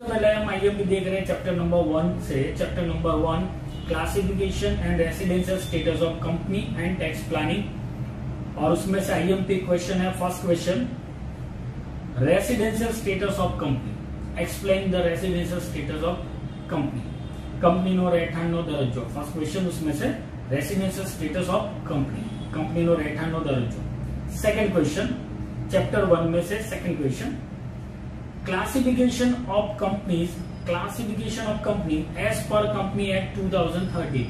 मैलम आइए भी देख रहे हैं चैप्टर नंबर वन से chapter number one classification and residential status of company and tax planning और उसमें से आईएमपी क्वेश्चन है first question residential status of company explain the residential status of company company no રહેઠાણનો દરજ્જો first question उसमें से residential status of company company no રહેઠાણનો दरजो. सेकेंड क्वेश्चन चैप्टर वन में से second question classification of companies classification of company as per company act 2013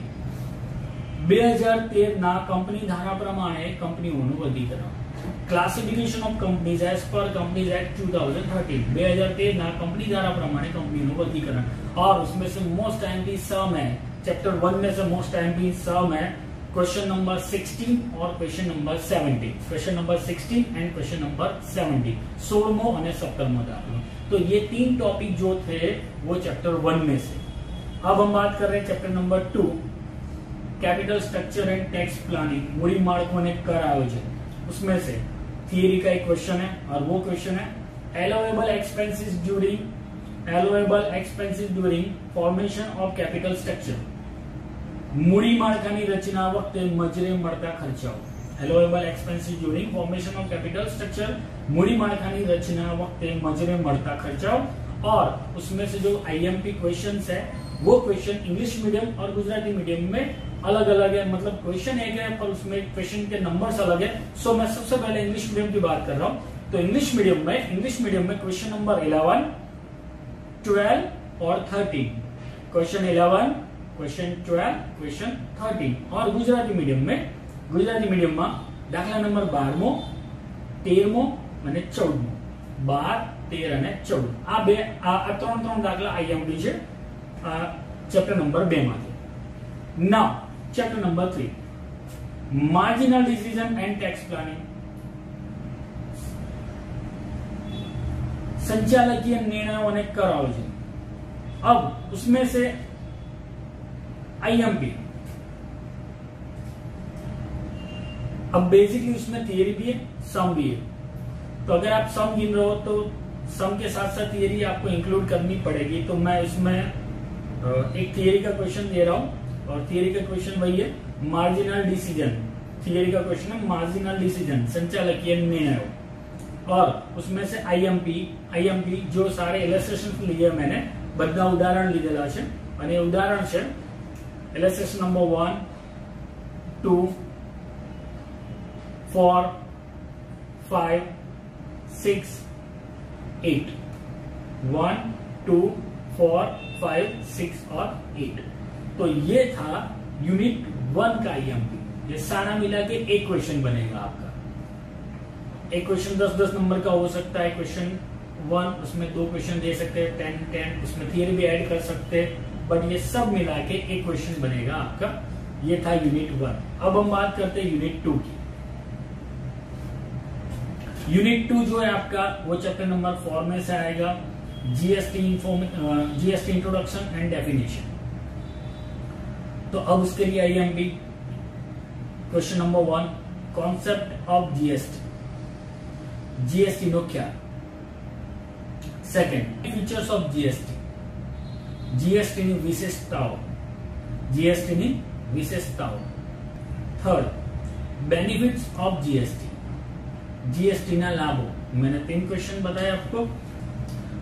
2013 ના company ધારા પ્રમાણે કંપનીઓનું વર્ગીકરણ classification of companies as per companies act 2013 2013 ના કંપની ધારા પ્રમાણે કંપનીનું વર્ગીકરણ और उसमें से मोस्ट टाइमली सम है चैप्टर वन में से मोस्ट टाइमली सम है क्वेश्चन नंबर 16 और question number 17 question number 16 and question number 17 सोलमो और सत्तरमो दाखिलो तो ये तीन टॉपिक जो थे वो चैप्टर वन में से अब हम बात कर रहे हैं chapter number two capital structure and tax planning मूड़ी माड़कों ने कर आयोजन उसमें से थियरी का एक क्वेश्चन है और वो क्वेश्चन है allowable expenses during allowable expenses during formation of capital structure મૂડી માળખાની रचना वक्त मजरे मरता खर्चाओ allowable expenses during formation of capital structure મૂડી માળખાની रचना वक्त मजरे मरता ખર્ચાઓ और उसमें से जो आईएमपी क्वेश्चन है, वो क्वेश्चन इंग्लिश मीडियम और गुजराती मीडियम में अलग अलग है। मतलब क्वेश्चन एक है, पर उसमें क्वेश्चन के नंबर अलग है। सो मैं सबसे पहले इंग्लिश मीडियम की बात कर रहा हूँ। तो इंग्लिश मीडियम में इंग्लिश मीडियम में क्वेश्चन नंबर इलेवन ट्वेल्व और thirteen question eleven question twelve question thirteen और गुजराती मीडियम में, गुजराती मीडियम में दाखला नंबर बारमो, तेरमो चौदमो। बार, तेर चौद आ त्र त्र दाखला चेप्टर नंबर बे नौ chapter number three marginal decision and tax planning संचालकीय निर्णय कराओ अब, उसमें से आईएमपी अब बेसिकली उसमें थियरी भी है सम भी है तो अगर आप सम गिन रहे हो तो सम के साथ साथ थियरी आपको इंक्लूड करनी पड़ेगी तो मैं उसमें एक थियरी का क्वेश्चन दे रहा हूं और थियरी का क्वेश्चन वही है मार्जिनल डिसीजन थियरी का क्वेश्चन है मार्जिनल डिसीजन संचालकीय निर्णय और उसमें से आईएमपी આઈએમપી જો સારે ઇલસ્ટ્રેશન લીધે मैंने બધા ઉદાહરણ લીધેલા છે અને એ ઉદાહરણ છે illustration number one, two, four, five, six, eight. One, two four five six और एट तो ये था यूनिट वन का ईएमपी ये सारा मिला के एक क्वेश्चन बनेगा आपका. एक क्वेश्चन दस दस नंबर का हो सकता है क्वेश्चन वन उसमें दो क्वेश्चन दे सकते हैं टेन टेन उसमें थियरी भी ऐड कर सकते हैं। बट ये सब मिला के एक क्वेश्चन बनेगा आपका। ये था यूनिट वन अब हम बात करते हैं यूनिट टू की। यूनिट टू जो है आपका, वो चैप्टर नंबर फोर में से आएगा। GST inform GST introduction and definition तो अब उसके लिए आइए हम भी। Question number one concept of GST GST no क्या? Second features of GST GST ની વિશેષતાઓ જીએસટી ની વિશેષતાઓ third benefits of GST GST ना लाभों मैंने तीन क्वेश्चन बताए आपको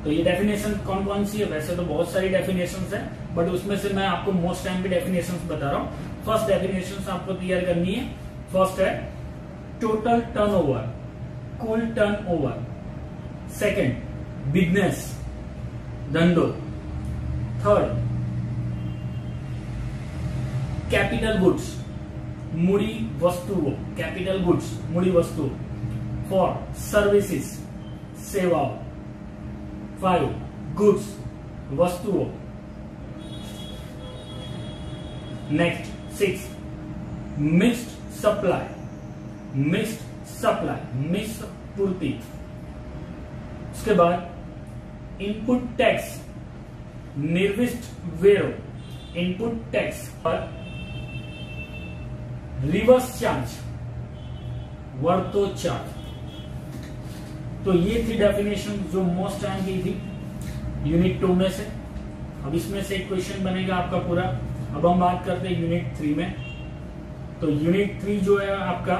तो ये डेफिनेशन कौन कौन सी है वैसे तो बहुत सारी डेफिनेशन है बट उसमें से मैं आपको मोस्ट टाइम की डेफिनेशन बता रहा हूँ फर्स्ट डेफिनेशन आपको तैयार करनी है फर्स्ट है टोटल टर्नओवर कुल टर्नओवर सेकंड बिजनेस धंधो थर्ड कैपिटल गुड्स मुड़ी वस्तुओं कैपिटल गुड्स मुड़ी वस्तु फॉर सर्विसेस सेवाओं फाइव गुड्स वस्तुओं next six mixed supply mixed supply miss पूर्ति. उसके बाद इनपुट टैक्स निर्विष्ट वेरो इनपुट टैक्स पर रिवर्स चार्ज वर्तो चार्ज तो ये थी डेफिनेशन जो मोस्ट टाइम की थी यूनिट टू में से। अब इसमें से एक क्वेश्चन बनेगा आपका पूरा। अब हम बात करते हैं यूनिट थ्री में। तो यूनिट थ्री जो है आपका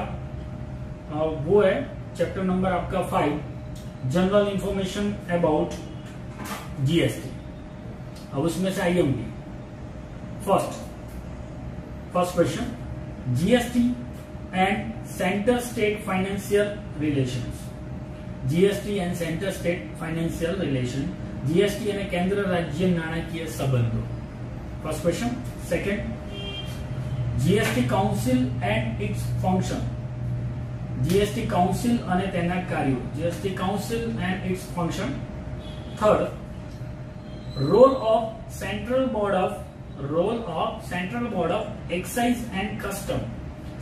वो है चैप्टर नंबर आपका five general information about GST अब उसमें से आइए होंगे first first question GST and centre state financial relations GST and centre state financial relation GST અને કેન્દ્ર રાજ્ય નાણાકીય સંબંધો first question second GST council and its function GST council અને તેના કાર્યો GST council and its function third role of central board of role of central board of excise and custom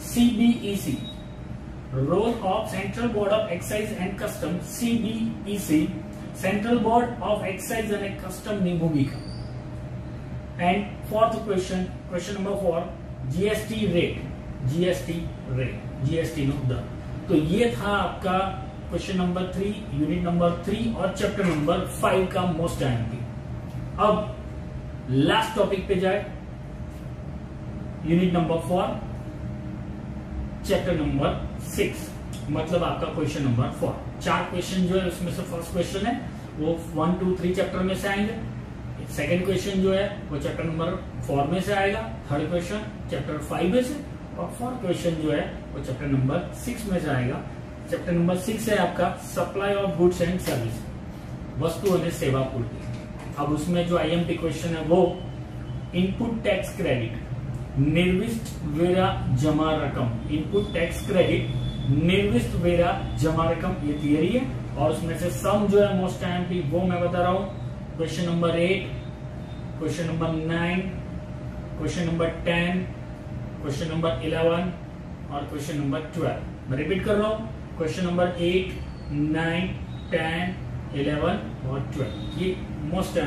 CBEC role of central board of excise and custom CBEC central board of excise and custom ने भूमिका and fourth question question number four GST rate GST rate GST no दर तो ये था आपका question number three unit number three और chapter number five का most एंटी अब लास्ट टॉपिक पे जाए। Unit number four chapter number six मतलब आपका क्वेश्चन नंबर फोर चार क्वेश्चन जो है, उसमें से फ़र्स्ट क्वेश्चन है, वो वन टू थ्री चैप्टर में से आएँगे। सेकेंड क्वेश्चन जो है, वो चैप्टर नंबर फोर में से आएगा। थर्ड क्वेश्चन चैप्टर फाइव में से। और फोर्थ क्वेश्चन जो है, वो चैप्टर नंबर सिक्स में से आएगा। चैप्टर नंबर सिक्स है आपका supply of goods and service वस्तु और सेवा पूर्ति। अब उसमें जो आईएमपी क्वेश्चन है वो इनपुट टैक्स क्रेडिट निर्विष्ट वेरा जमा रकम। इनपुट टैक्स क्रेडिट निर्विष्ट वेरा जमा रकम, ये थियरी है। और उसमें से सम जो है मोस्ट की वो मैं बता रहा हूँ। Question number eight question number nine question number ten question number eleven और क्वेश्चन नंबर ट्वेल्व मैं रिपीट कर रहा हूँ। Question number eight nine ten eleven और ट्वेल्व ये मोस्ट टाइम